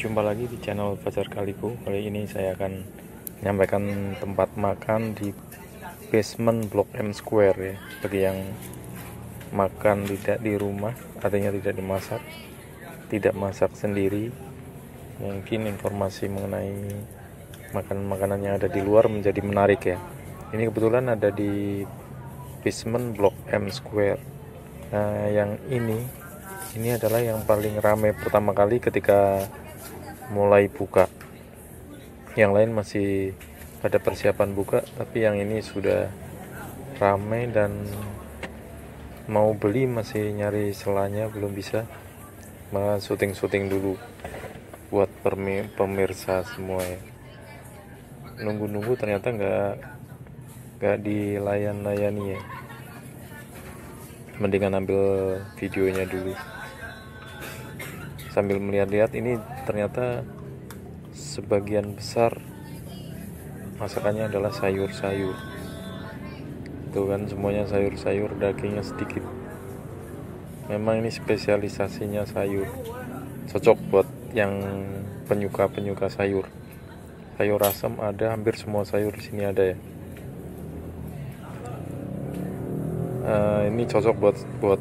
Jumpa lagi di channel Fajar Kaliku. Kali ini saya akan menyampaikan tempat makan di basement Blok M Square ya. Bagi yang makan tidak di rumah, artinya tidak dimasak, tidak masak sendiri. Mungkin informasi mengenai makanan-makanan yang ada di luar menjadi menarik ya. Ini kebetulan ada di basement Blok M Square. Nah, yang ini ini adalah yang paling ramai pertama kali ketika mulai buka. Yang lain masih pada persiapan buka, tapi yang ini sudah ramai dan mau beli masih nyari selanya belum bisa. Malah syuting-syuting dulu buat pemirsa semua ya. Nunggu-nunggu ternyata nggak nggak dilayan-layani ya mendingan ambil videonya dulu sambil melihat-lihat ini ternyata sebagian besar masakannya adalah sayur-sayur. Tuh kan semuanya sayur-sayur dagingnya sedikit. Memang ini spesialisasinya sayur. Cocok buat yang penyuka-penyuka sayur. Sayur asam ada hampir semua sayur di sini ada ya. Uh, ini cocok buat buat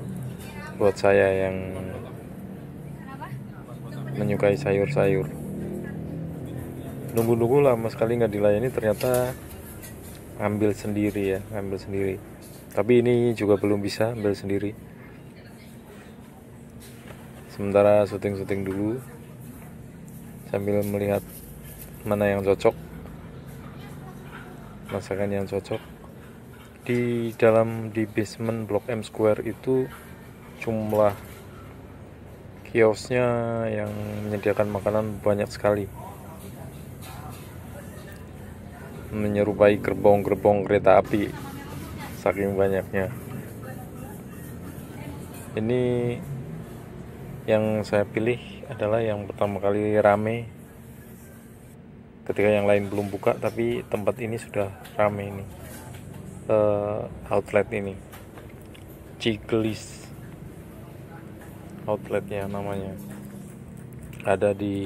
buat saya yang menyukai sayur-sayur. Nunggu-nunggu lama sekali nggak dilayani ternyata ambil sendiri ya ambil sendiri. Tapi ini juga belum bisa ambil sendiri. Sementara syuting-syuting dulu sambil melihat mana yang cocok masakan yang cocok. Di dalam di basement Blok M Square itu jumlah kiosnya yang menyediakan makanan banyak sekali. Menyerupai gerbong-gerbong kereta api saking banyaknya. Ini yang saya pilih adalah yang pertama kali rame. Ketika yang lain belum buka tapi tempat ini sudah rame ini. Uh, outlet ini. Ciglis outletnya namanya. Ada di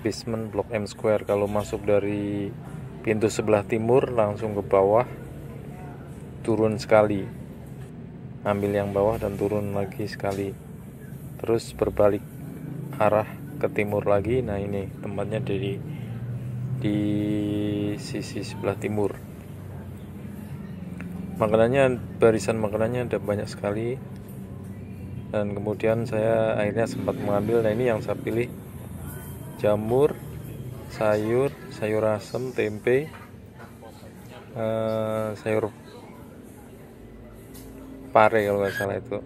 basement Blok M Square. Kalau masuk dari pintu sebelah timur langsung ke bawah turun sekali. Ambil yang bawah dan turun lagi sekali. Terus berbalik arah ke timur lagi. Nah ini tempatnya dari di sisi sebelah timur. Makanannya barisan makanannya ada banyak sekali dan kemudian saya akhirnya sempat mengambil nah ini yang saya pilih. Jamur sayur sayur asem tempe uh, sayur pare kalau nggak salah itu.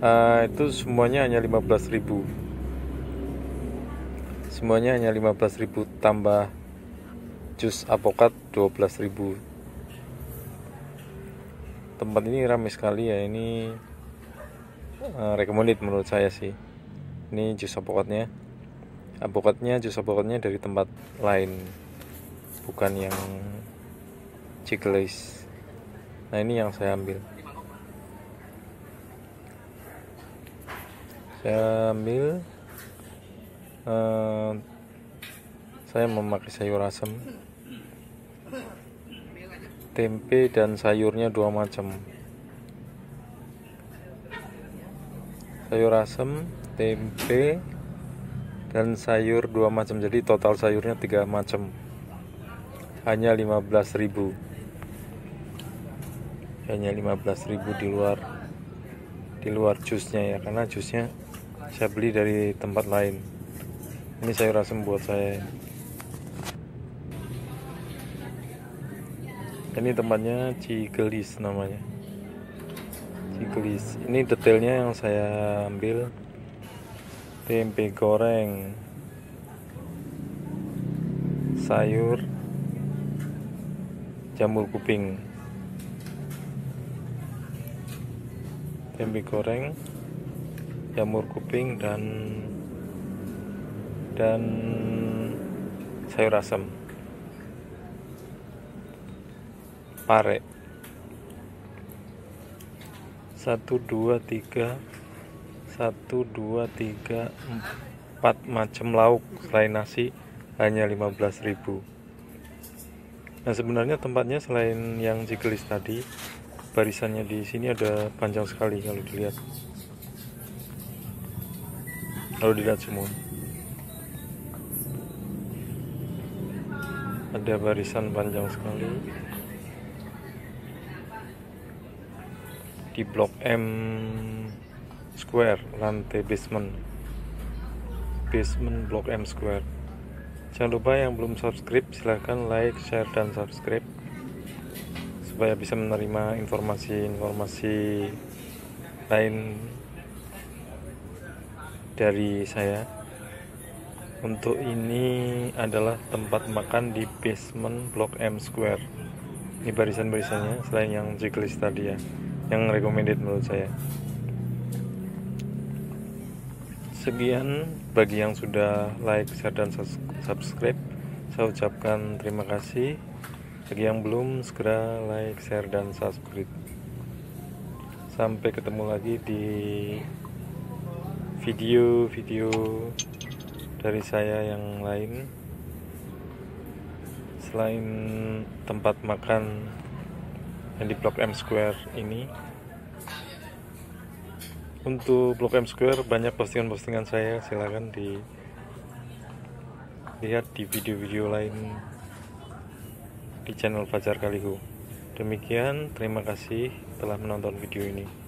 Uh, itu semuanya hanya 15.000 semuanya hanya 15.000 tambah jus apokat 12.000 tempat ini ramai sekali ya ini uh, recommended menurut saya sih. Ini jus apokatnya apokatnya jus apokatnya dari tempat lain bukan yang chicles nah ini yang saya ambil. Saya ambil uh, saya memakai sayur asam tempe dan sayurnya dua macam sayur asem tempe dan sayur dua macam. Jadi total sayurnya tiga macam. Hanya 15.000 hanya 15.000 di luar di luar jusnya ya. Karena jusnya saya beli dari tempat lain. Ini sayur asem buat saya. Ini tempatnya Cigelis namanya Cigelis ini detailnya yang saya ambil. Tempe goreng. Sayur. Jamur kuping. Tempe goreng. Jamur kuping dan dan sayur asam pare satu dua tiga. Satu dua tiga empat macam lauk selain nasi hanya 15.000 nah sebenarnya tempatnya selain yang jiglis tadi barisannya di sini ada panjang sekali kalau dilihat. Kalau dilihat semua. Ada barisan panjang sekali di blok M Square lantai basement. Basement blok M Square. Jangan lupa yang belum subscribe silahkan like share dan subscribe. Supaya bisa menerima informasi-informasi lain dari saya. Untuk ini adalah tempat makan di basement blok M Square. Ini barisan-barisannya selain yang checklist tadi ya yang recommended menurut saya. Sekian bagi yang sudah like, share, dan subscribe. Saya ucapkan terima kasih. Bagi yang belum segera like, share, dan subscribe. Sampai ketemu lagi di video-video dari saya yang lain. Selain tempat makan yang di Blok M Square ini. Untuk Blok M Square banyak postingan-postingan saya. Silahkan di lihat di video-video lain di channel Fajar Kalihu. Demikian terima kasih telah menonton video ini